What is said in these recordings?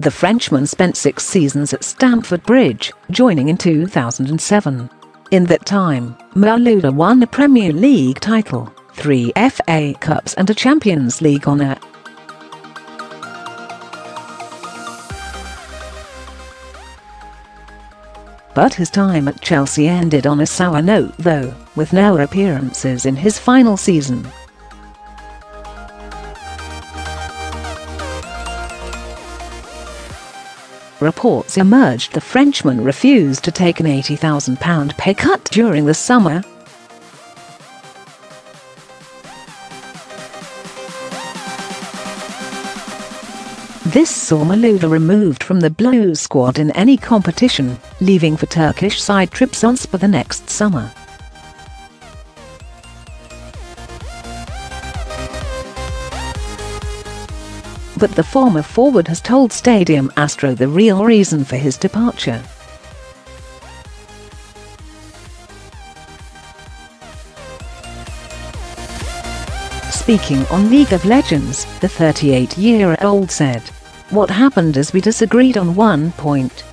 The Frenchman spent six seasons at Stamford Bridge, joining in 2007. In that time, Malouda won a Premier League title, three FA Cups and a Champions League honour. But his time at Chelsea ended on a sour note though, with no appearances in his final season. Reports emerged the Frenchman refused to take an £80,000 pay cut during the summer. This saw Malouda removed from the Blues squad in any competition, leaving for Turkish side trips on Trabzonspor the next summer. But the former forward has told Stadium Astro the real reason for his departure. Speaking on League of Legends, the 38-year-old said, What happened is we disagreed on one point.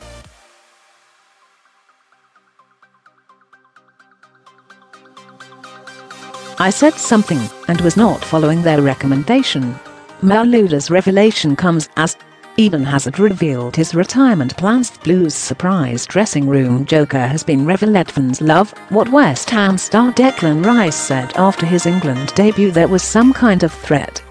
I said something and was not following their recommendation. Malouda's revelation comes as Eden Hazard revealed his retirement plans. Blues surprise dressing room joker has been revealed fans love what West Ham star Declan Rice said after his England debut there was some kind of threat.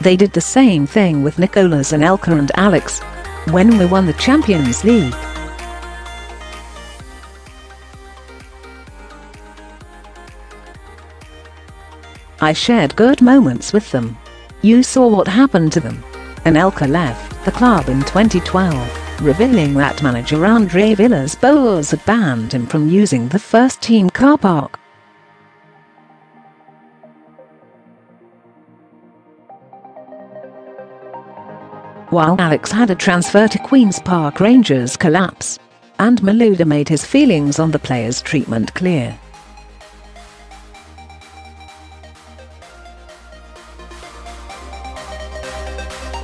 They did the same thing with Nicolas and Anelka and Alex when we won the Champions League. I shared good moments with them. You saw what happened to them. Anelka left the club in 2012, revealing that manager Andre Villas-Boas had banned him from using the first team car park. While Alex had a transfer to Queen's Park Rangers collapse. And Malouda made his feelings on the player's treatment clear.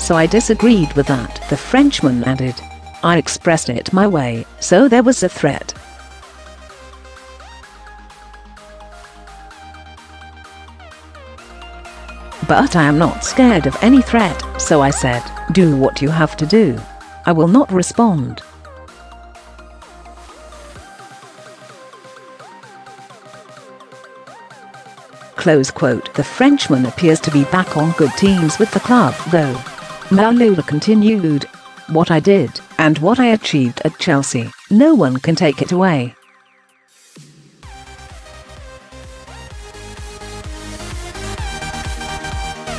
So I disagreed with that, the Frenchman added. I expressed it my way, so there was a threat. But I am not scared of any threat, so I said, do what you have to do. I will not respond. Close quote. The Frenchman appears to be back on good teams with the club, though. Malouda continued. What I did, and what I achieved at Chelsea, no one can take it away.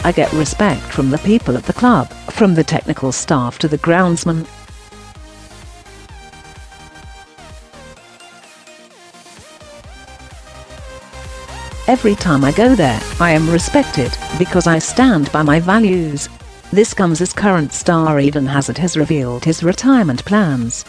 I get respect from the people at the club, from the technical staff to the groundsman. Every time I go there, I am respected, because I stand by my values. This comes as current star Eden Hazard has revealed his retirement plans.